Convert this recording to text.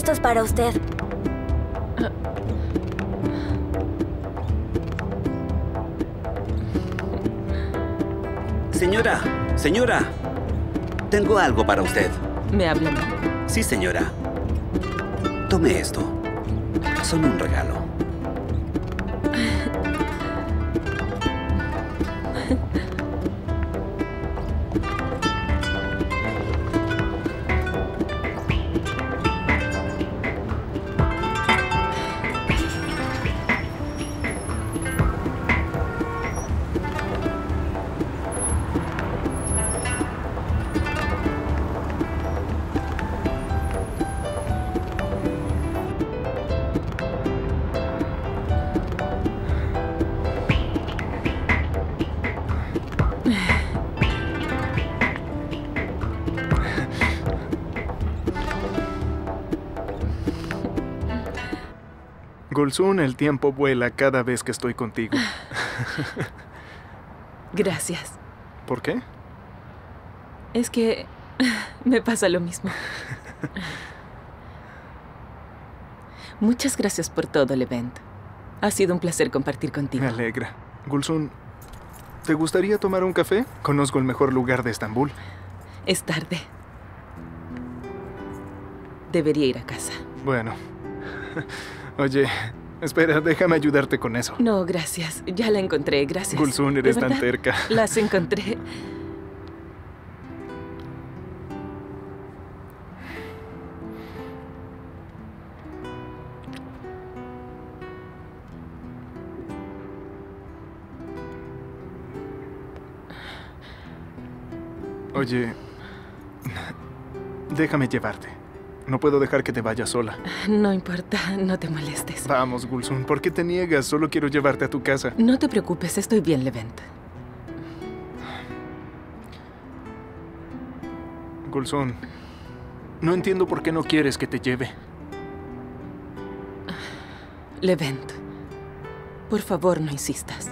esto es para usted. Señora, señora, tengo algo para usted. ¿Me hablan? Sí, señora. Tome esto. Son un regalo. Gulsun, el tiempo vuela cada vez que estoy contigo. Gracias. ¿Por qué? Es que me pasa lo mismo. Muchas gracias por todo el evento. Ha sido un placer compartir contigo. Me alegra. Gulsun, ¿te gustaría tomar un café? Conozco el mejor lugar de Estambul. Es tarde. Debería ir a casa. Bueno. Oye, espera, déjame ayudarte con eso. No, gracias. Ya la encontré, gracias. Gulsun, eres ¿De tan terca. Las encontré. Oye, déjame llevarte. No puedo dejar que te vayas sola. No importa, no te molestes. Vamos, Gulsun, ¿por qué te niegas? Solo quiero llevarte a tu casa. No te preocupes, estoy bien, Levent. Gulsun, no entiendo por qué no quieres que te lleve. Levent, por favor, no insistas.